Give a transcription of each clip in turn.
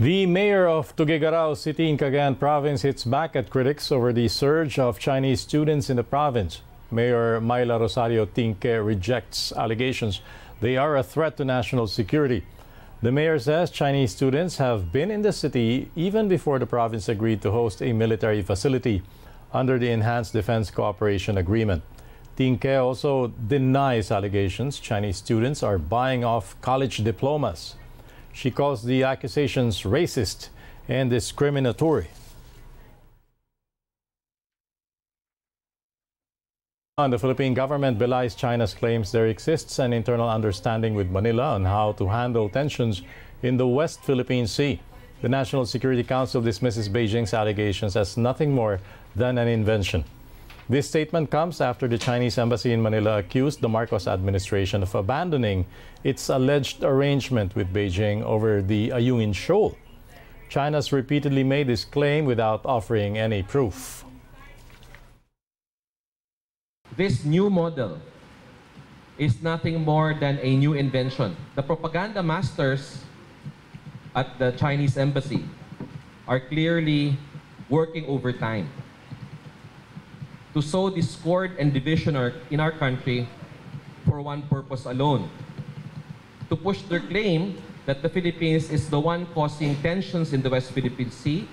The mayor of Tuguegarao City in Cagayan province hits back at critics over the surge of Chinese students in the province. Mayor Maila Rosario Ting-Que rejects allegations they are a threat to national security. The mayor says Chinese students have been in the city even before the province agreed to host a military facility under the Enhanced Defense Cooperation Agreement. Tinque also denies allegations Chinese students are buying off college diplomas. She calls the accusations racist and discriminatory. The Philippine government belies China's claims there exists an internal understanding with Manila on how to handle tensions in the West Philippine Sea. The National Security Council dismisses Beijing's allegations as nothing more than an invention. This statement comes after the Chinese embassy in Manila accused the Marcos administration of abandoning its alleged arrangement with Beijing over the Ayungin Shoal. China's repeatedly made this claim without offering any proof. This new model is nothing more than a new invention. The propaganda masters at the Chinese embassy are clearly working overtime to sow discord and division in our country for one purpose alone to push their claim that the Philippines is the one causing tensions in the West Philippine Sea.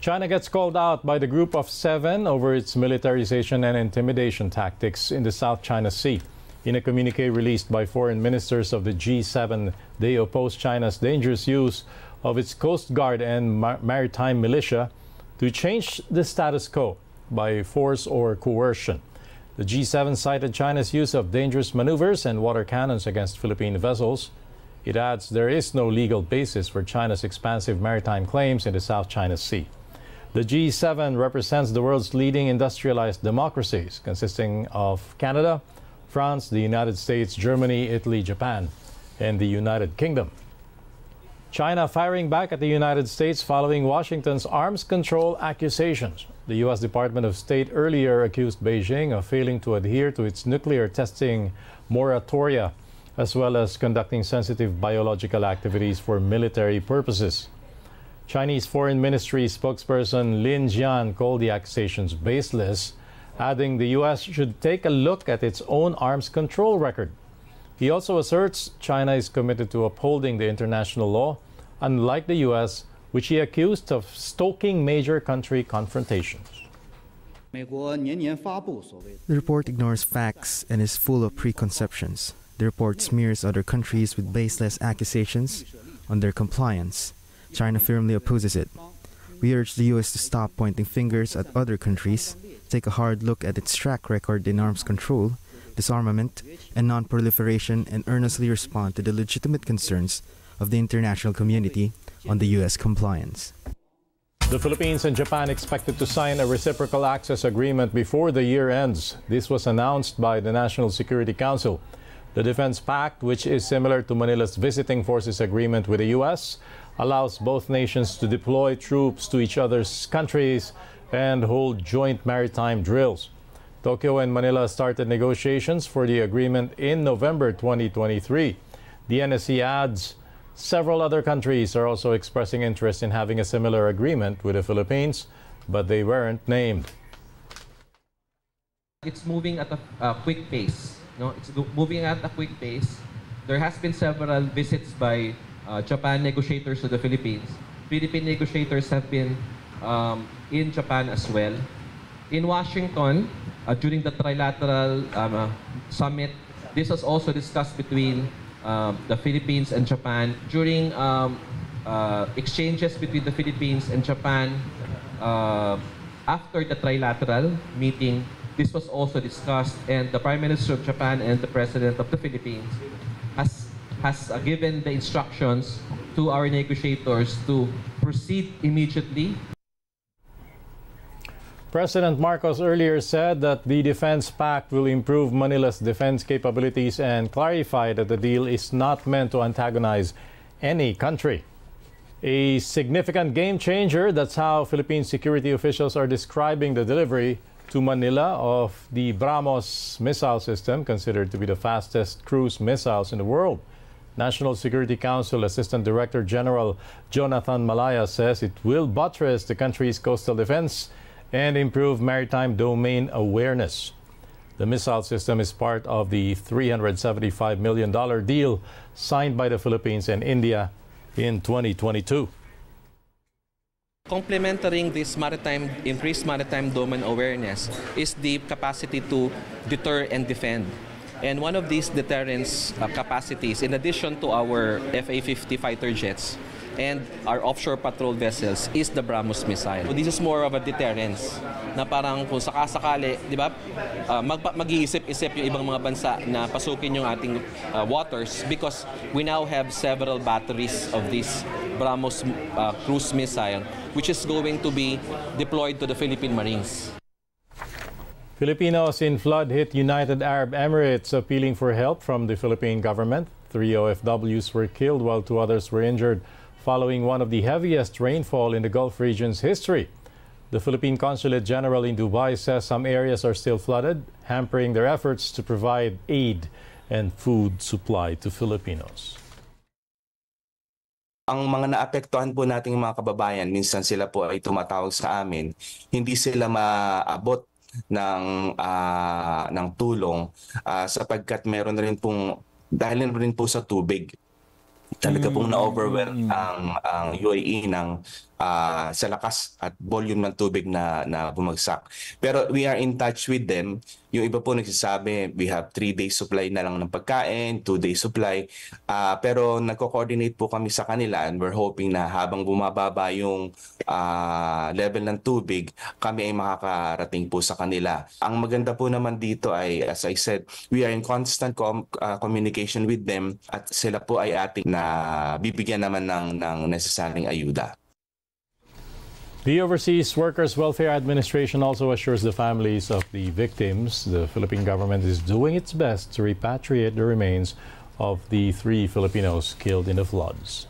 China gets called out by the Group of Seven over its militarization and intimidation tactics in the South China Sea. In a communique released by foreign ministers of the G7, they oppose China's dangerous use of its Coast Guard and maritime militia to change the status quo by force or coercion. The G7 cited China's use of dangerous maneuvers and water cannons against Philippine vessels. It adds there is no legal basis for China's expansive maritime claims in the South China Sea. The G7 represents the world's leading industrialized democracies, consisting of Canada, France, the United States, Germany, Italy, Japan, and the United Kingdom. China firing back at the United States following Washington's arms control accusations. The U.S. Department of State earlier accused Beijing of failing to adhere to its nuclear testing moratoria, as well as conducting sensitive biological activities for military purposes. Chinese Foreign Ministry spokesperson Lin Jian called the accusations baseless, adding the U.S. should take a look at its own arms control record. He also asserts China is committed to upholding the international law, unlike the U.S., which he accused of stoking major country confrontations. The report ignores facts and is full of preconceptions. The report smears other countries with baseless accusations on their compliance. China firmly opposes it. We urge the U.S. to stop pointing fingers at other countries, take a hard look at its track record in arms control, disarmament, and non proliferation, and earnestly respond to the legitimate concerns of the international community on the U.S. compliance. The Philippines and Japan expected to sign a reciprocal access agreement before the year ends. This was announced by the National Security Council. The Defense Pact, which is similar to Manila's Visiting Forces Agreement with the U.S., allows both nations to deploy troops to each other's countries and hold joint maritime drills. Tokyo and Manila started negotiations for the agreement in November 2023. The NSC adds several other countries are also expressing interest in having a similar agreement with the Philippines, but they weren't named. It's moving at a quick pace. No, it's moving at a quick pace. There has been several visits by uh, Japan negotiators to the Philippines. Philippine negotiators have been um, in Japan as well. In Washington, during the trilateral um, uh, summit, this was also discussed between uh, the Philippines and Japan. During um, uh, exchanges between the Philippines and Japan, uh, after the trilateral meeting, this was also discussed, and the Prime Minister of Japan and the President of the Philippines has has uh, given the instructions to our negotiators to proceed immediately President Marcos earlier said that the defense pact will improve Manila's defense capabilities and clarify that the deal is not meant to antagonize any country. A significant game changer, that's how Philippine security officials are describing the delivery to Manila of the BrahMos missile system, considered to be the fastest cruise missiles in the world. National Security Council Assistant Director General Jonathan Malaya says it will buttress the country's coastal defense and improve maritime domain awareness. The missile system is part of the $375 million deal signed by the Philippines and India in 2022. Complementing this maritime increased maritime domain awareness is the capacity to deter and defend. And one of these deterrence uh, capacities, in addition to our FA-50 fighter jets and our offshore patrol vessels, is the BrahMos missile. So this is more of a deterrence na parang kung sakasakali, di ba, uh, mag mag-iisip-isip yung ibang mga bansa na pasukin yung ating uh, waters because we now have several batteries of this BrahMos uh, cruise missile which is going to be deployed to the Philippine Marines. Filipinos in flood-hit United Arab Emirates appealing for help from the Philippine government. Three OFWs were killed while two others were injured following one of the heaviest rainfall in the Gulf region's history. The Philippine Consulate General in Dubai says some areas are still flooded, hampering their efforts to provide aid and food supply to Filipinos. ang mga naapektuhan po nating mga kababayan, minsan sila po ay tumatawag sa amin, hindi sila maabot ng uh, ng tulong uh, sapagkat meron rin pong dahil rin po sa tubig talaga pong na-overwhelm ang ang UAE ng uh, sa lakas at volume ng tubig na na bumagsak. Pero we are in touch with them. Yung iba po nagsasabi, we have 3 days supply na lang ng pagkain, 2 days supply. Uh, pero nagko-coordinate po kami sa kanila and we're hoping na habang bumababa yung uh, level ng tubig, kami ay makakarating po sa kanila. Ang maganda po naman dito ay, as I said, we are in constant com- uh, communication with them at sila po ay ating na bibigyan naman ng, ng necessaryong ayuda. The Overseas Workers Welfare Administration also assures the families of the victims the Philippine government is doing its best to repatriate the remains of the three Filipinos killed in the floods.